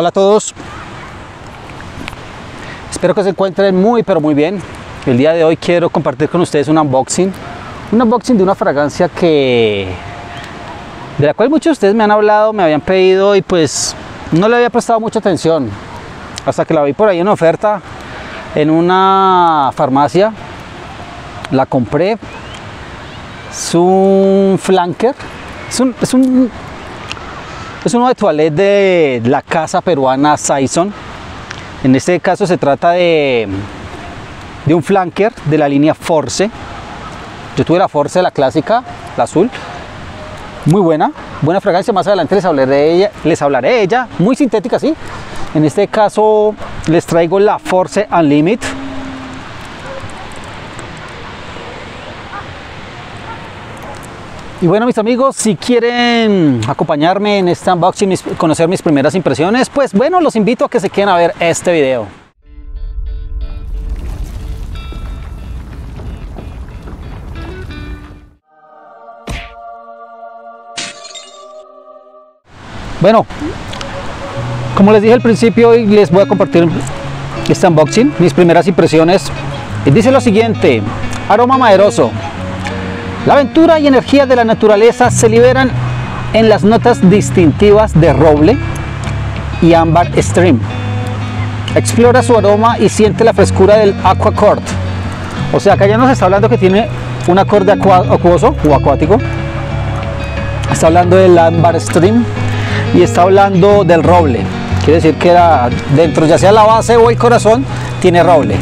Hola a todos. Espero que se encuentren muy pero muy bien. El día de hoy quiero compartir con ustedes un unboxing. Un unboxing de una fragancia que de la cual muchos de ustedes me han hablado, me habían pedido y pues no le había prestado mucha atención. Hasta que la vi por ahí en oferta en una farmacia. La compré. Es un flanker. Es un, es un es uno de toilette de la casa peruana Saison. En este caso se trata de, de un flanker de la línea Force. Yo tuve la Force, la clásica, la azul. Muy buena, buena fragancia. Más adelante les hablaré de ella, les hablaré de ella. Muy sintética, sí. En este caso les traigo la Force Unlimited Y bueno mis amigos, si quieren acompañarme en este unboxing, conocer mis primeras impresiones, pues bueno, los invito a que se queden a ver este video. Bueno, como les dije al principio, hoy les voy a compartir este unboxing, mis primeras impresiones. Y dice lo siguiente, aroma maderoso, la aventura y energía de la naturaleza se liberan en las notas distintivas de roble y ámbar stream. Explora su aroma y siente la frescura del aqua cord. O sea, acá ya nos está hablando que tiene un acorde acuoso o acuático. Está hablando del ámbar stream y está hablando del roble. Quiere decir que era dentro, ya sea la base o el corazón, tiene roble.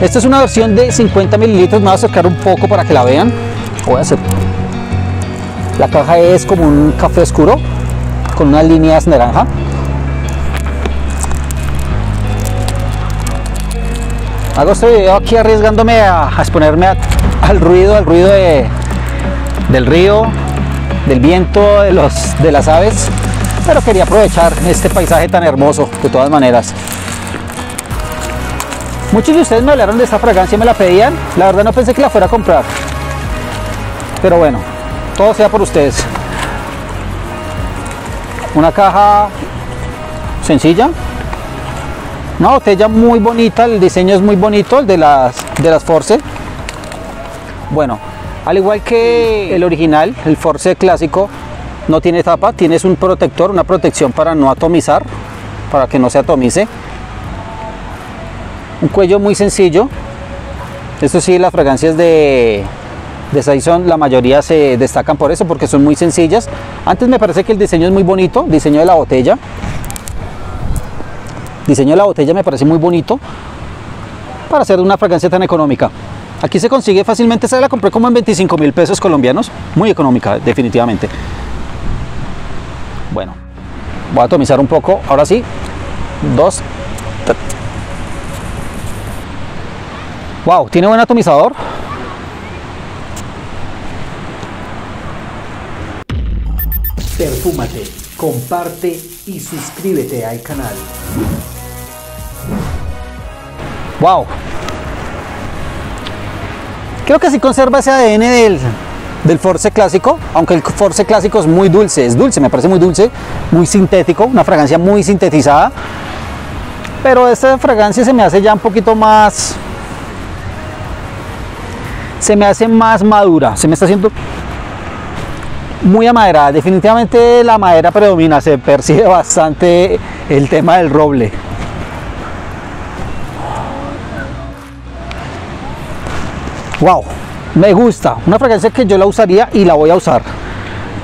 Esta es una versión de 50 mililitros, me voy a acercar un poco para que la vean. Voy a hacer. La caja es como un café oscuro con unas líneas naranja. Hago este video aquí arriesgándome a, exponerme al ruido, al ruido de, del río, del viento, de, los, de las aves, pero quería aprovechar este paisaje tan hermoso de todas maneras. Muchos de ustedes me hablaron de esta fragancia, me la pedían. La verdad no pensé que la fuera a comprar. Pero bueno, todo sea por ustedes. Una caja sencilla. Una botella muy bonita, el diseño es muy bonito, el de las, de las Force. Bueno, al igual que el original, el Force clásico, no tiene tapa, tienes un protector, una protección para no atomizar, para que no se atomice un cuello muy sencillo. Esto sí las fragancias de de Saison la mayoría se destacan por eso porque son muy sencillas. Antes me parece que el diseño es muy bonito diseño de la botella. Diseño de la botella me parece muy bonito para hacer una fragancia tan económica. Aquí se consigue fácilmente se la compré como en 25 mil pesos colombianos muy económica definitivamente. Bueno voy a atomizar un poco ahora sí dos Wow, tiene buen atomizador. Perfúmate, comparte y suscríbete al canal. Wow. Creo que sí conserva ese ADN del, del Force clásico, aunque el Force clásico es muy dulce, es dulce, me parece muy dulce, muy sintético, una fragancia muy sintetizada. Pero esta fragancia se me hace ya un poquito más se me hace más madura, se me está haciendo muy amaderada. Definitivamente la madera predomina, se percibe bastante el tema del roble. Wow, me gusta, una fragancia que yo la usaría y la voy a usar,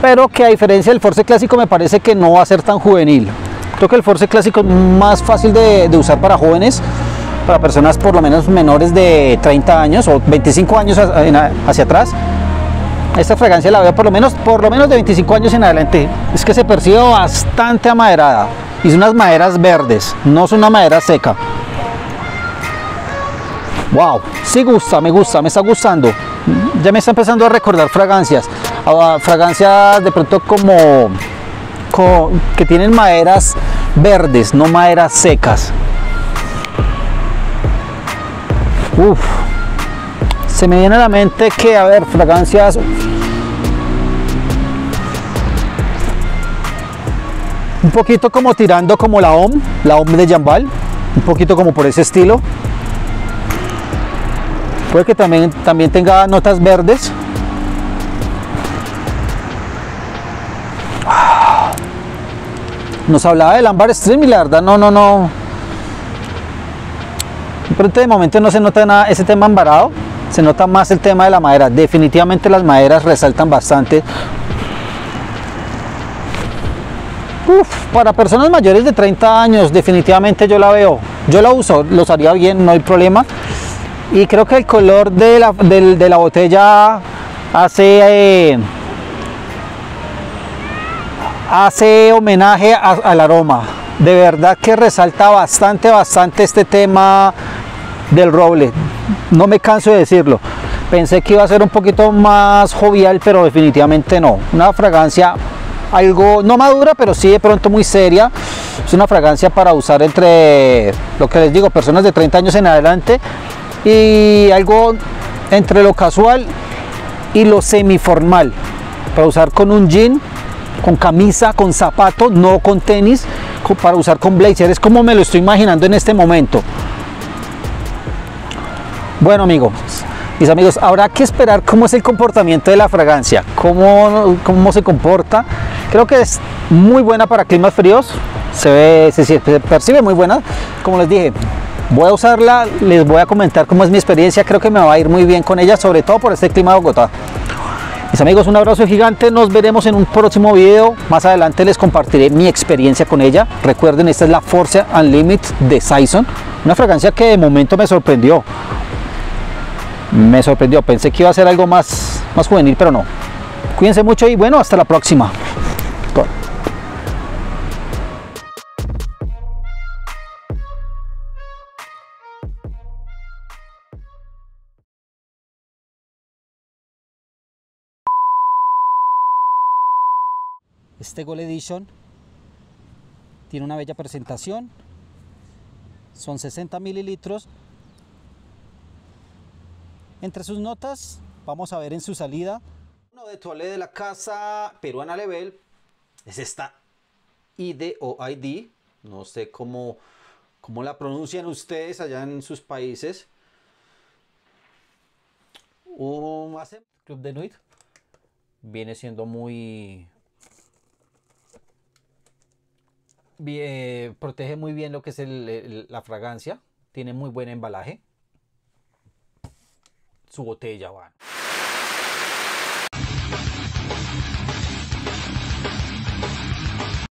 pero que a diferencia del Force clásico me parece que no va a ser tan juvenil. Creo que el Force clásico es más fácil de, de usar para jóvenes para personas por lo menos menores de 30 años o 25 años hacia atrás. Esta fragancia la veo por lo menos por lo menos de 25 años en adelante. Es que se percibe bastante amaderada. Y son unas maderas verdes, no es una madera seca. Wow, sí gusta, me gusta, me está gustando. Ya me está empezando a recordar fragancias. Ah, fragancias de pronto como, como que tienen maderas verdes, no maderas secas. Uf, se me viene a la mente que, a ver, fragancias. Un poquito como tirando como la OM, la OM de Jambal, un poquito como por ese estilo. Puede que también, también tenga notas verdes. Nos hablaba del ámbar stream y la verdad no, no, no. Pero de momento no se nota nada ese tema ambarado, se nota más el tema de la madera. Definitivamente las maderas resaltan bastante. Uf, para personas mayores de 30 años definitivamente yo la veo. Yo la uso, lo haría bien, no hay problema. Y creo que el color de la, de, la botella hace... Eh, hace homenaje al aroma. De verdad que resalta bastante, bastante este tema del roble. No me canso de decirlo. Pensé que iba a ser un poquito más jovial, pero definitivamente no. Una fragancia algo no madura, pero sí de pronto muy seria. Es una fragancia para usar entre lo que les digo, personas de 30 años en adelante y algo entre lo casual y lo semiformal para usar con un jean con camisa, con zapato, no con tenis, para usar con blazer. Es como me lo estoy imaginando en este momento. Bueno amigos, mis amigos, habrá que esperar cómo es el comportamiento de la fragancia, cómo, cómo se comporta. Creo que es muy buena para climas fríos, se ve, se, percibe muy buena. Como les dije, voy a usarla, les voy a comentar cómo es mi experiencia, creo que me va a ir muy bien con ella, sobre todo por este clima de Bogotá. Mis amigos, un abrazo gigante, nos veremos en un próximo video. Más adelante les compartiré mi experiencia con ella. Recuerden, esta es la Force Unlimited de Saison, una fragancia que de momento me sorprendió. Me sorprendió, pensé que iba a ser algo más, más juvenil, pero no. Cuídense mucho y bueno, hasta la próxima. Este Gold Edition tiene una bella presentación. Son 60 mililitros. Entre sus notas, vamos a ver en su salida. Uno de Toile de la casa peruana Level es esta ID o ID. No sé cómo, cómo la pronuncian ustedes allá en sus países. Un Club de Nuit viene siendo muy Bien, protege muy bien lo que es el, el, la fragancia. Tiene muy buen embalaje. Su botella, bueno.